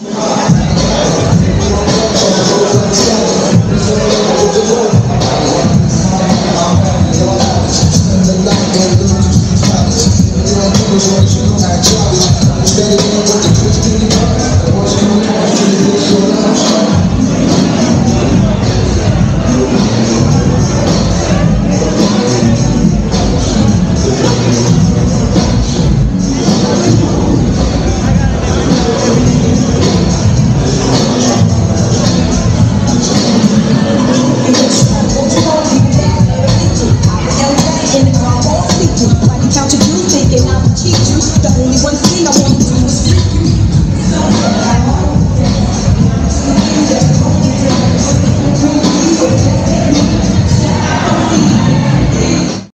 Steady on with the que you.